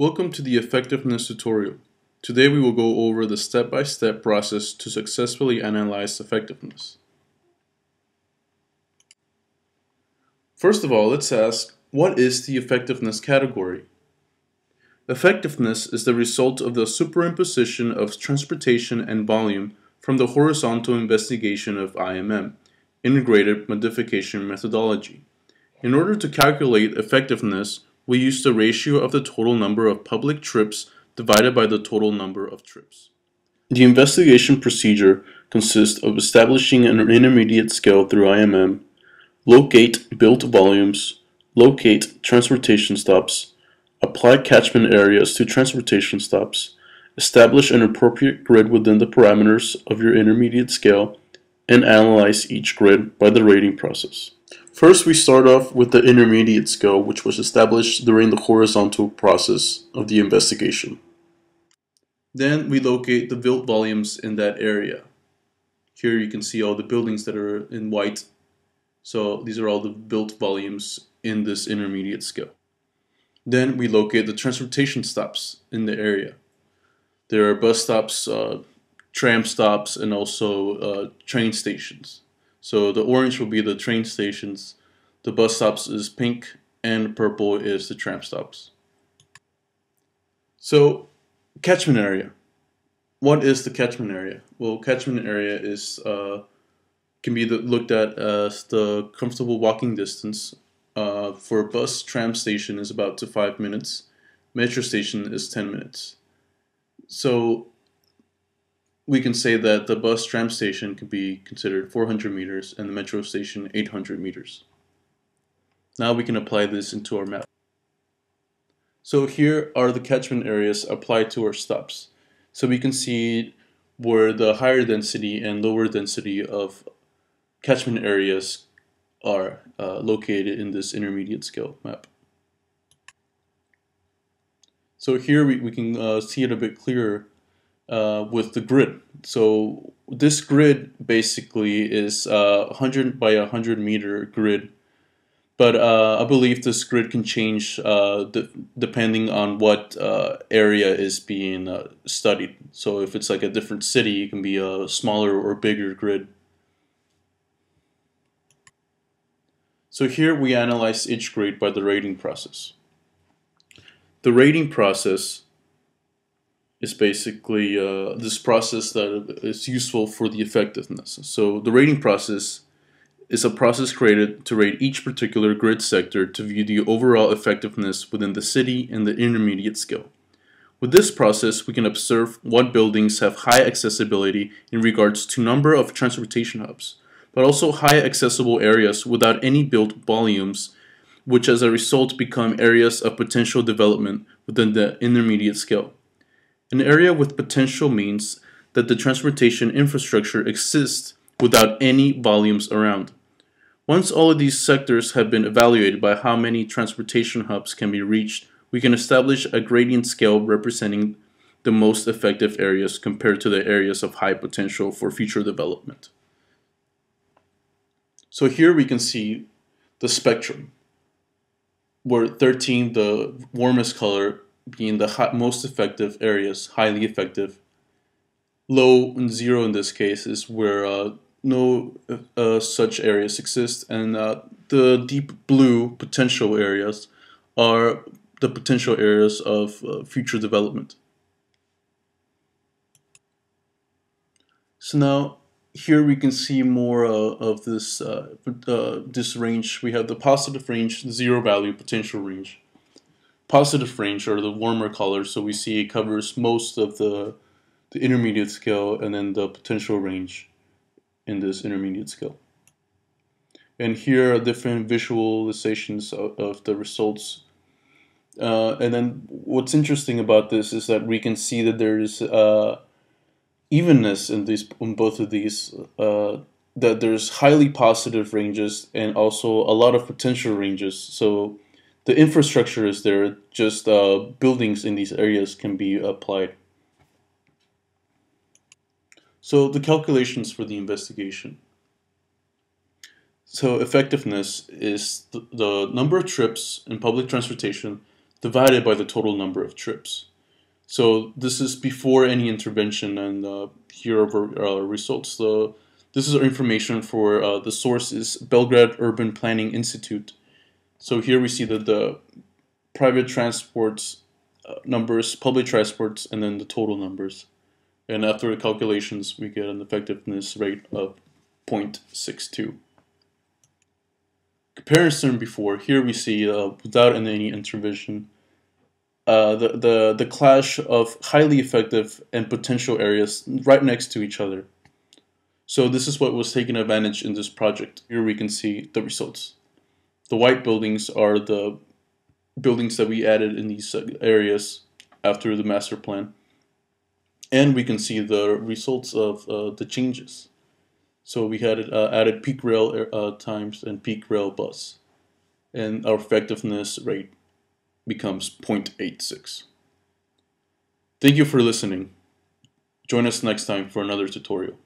Welcome to the effectiveness tutorial. Today we will go over the step-by-step -step process to successfully analyze effectiveness. First of all, let's ask, what is the effectiveness category? Effectiveness is the result of the superimposition of transportation and volume from the horizontal investigation of IMM, Integrated Modification Methodology. In order to calculate effectiveness, we use the ratio of the total number of public trips divided by the total number of trips. The investigation procedure consists of establishing an intermediate scale through IMM, locate built volumes, locate transportation stops, apply catchment areas to transportation stops, establish an appropriate grid within the parameters of your intermediate scale, and analyze each grid by the rating process. First, we start off with the intermediate scale, which was established during the horizontal process of the investigation. Then we locate the built volumes in that area. Here you can see all the buildings that are in white. So these are all the built volumes in this intermediate scale. Then we locate the transportation stops in the area. There are bus stops, uh, tram stops, and also uh, train stations. So the orange will be the train stations, the bus stops is pink, and purple is the tram stops. So catchment area. What is the catchment area? Well, catchment area is uh, can be looked at as the comfortable walking distance. Uh, for a bus, tram station is about to five minutes. Metro station is 10 minutes. So we can say that the bus tram station can be considered 400 meters and the metro station 800 meters. Now we can apply this into our map. So here are the catchment areas applied to our stops. So we can see where the higher density and lower density of catchment areas are uh, located in this intermediate scale map. So here we, we can uh, see it a bit clearer uh, with the grid. So this grid basically is a 100 by 100 meter grid. But uh, I believe this grid can change uh, depending on what uh, area is being uh, studied. So if it's like a different city, it can be a smaller or bigger grid. So here we analyze each grid by the rating process. The rating process is basically uh, this process that is useful for the effectiveness. So the rating process is a process created to rate each particular grid sector to view the overall effectiveness within the city and the intermediate scale. With this process, we can observe what buildings have high accessibility in regards to number of transportation hubs, but also high accessible areas without any built volumes, which as a result become areas of potential development within the intermediate scale. An area with potential means that the transportation infrastructure exists without any volumes around. Once all of these sectors have been evaluated by how many transportation hubs can be reached, we can establish a gradient scale representing the most effective areas compared to the areas of high potential for future development. So here we can see the spectrum, where 13, the warmest color, being the most effective areas, highly effective. Low and zero in this case is where uh, no uh, such areas exist, and uh, the deep blue potential areas are the potential areas of uh, future development. So now here we can see more uh, of this uh, this range. We have the positive range, zero value potential range positive range or the warmer colors. So we see it covers most of the, the intermediate scale and then the potential range in this intermediate scale. And here are different visualizations of, of the results. Uh, and then what's interesting about this is that we can see that there's uh, evenness in these in both of these. Uh, that there's highly positive ranges and also a lot of potential ranges. So the infrastructure is there, just uh, buildings in these areas can be applied. So the calculations for the investigation. So effectiveness is the, the number of trips in public transportation divided by the total number of trips. So this is before any intervention, and uh, here are our results. The, this is our information for uh, the source is Belgrade Urban Planning Institute. So here we see that the private transports uh, numbers, public transports, and then the total numbers. And after the calculations, we get an effectiveness rate of 0.62. Comparison before, here we see uh, without any intervention, uh, the, the, the clash of highly effective and potential areas right next to each other. So this is what was taken advantage in this project. Here we can see the results. The white buildings are the buildings that we added in these areas after the master plan. And we can see the results of uh, the changes. So we had uh, added peak rail uh, times and peak rail bus. And our effectiveness rate becomes 0.86. Thank you for listening. Join us next time for another tutorial.